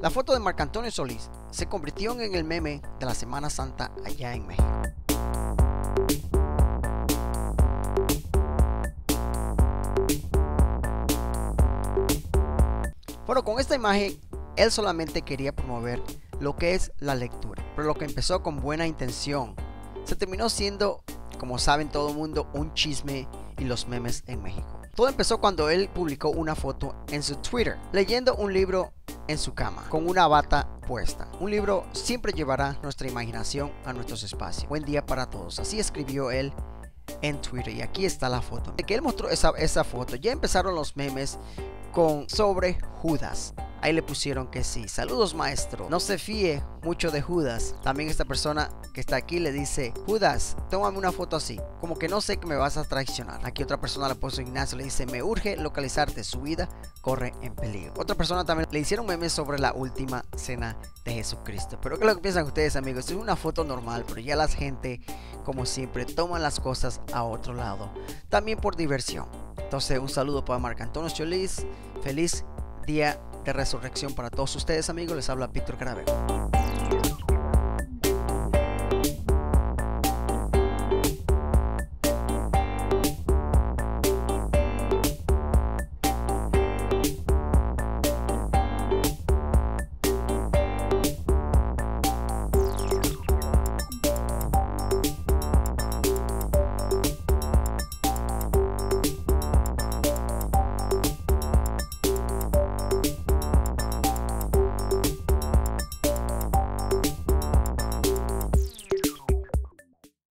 La foto de Marc Antonio Solís se convirtió en el meme de la Semana Santa allá en México. Bueno, con esta imagen él solamente quería promover lo que es la lectura, pero lo que empezó con buena intención se terminó siendo, como saben todo el mundo, un chisme y los memes en México. Todo empezó cuando él publicó una foto en su Twitter, leyendo un libro en su cama, con una bata puesta. Un libro siempre llevará nuestra imaginación a nuestros espacios. Buen día para todos. Así escribió él en Twitter y aquí está la foto. De que él mostró esa, esa foto, ya empezaron los memes con sobre Judas. Ahí le pusieron que sí. Saludos maestro. No se fíe mucho de Judas. También esta persona que está aquí le dice, Judas, tómame una foto así. Como que no sé que me vas a traicionar. Aquí otra persona le puso Ignacio, le dice, me urge localizarte. Su vida corre en peligro. Otra persona también le hicieron memes sobre la última cena de Jesucristo. Pero ¿qué es lo que piensan ustedes amigos? Es una foto normal, pero ya la gente, como siempre, toman las cosas a otro lado. También por diversión. Entonces, un saludo para Marc Antonio Cholis. Feliz día resurrección para todos ustedes, amigos. Les habla Víctor Carabeo.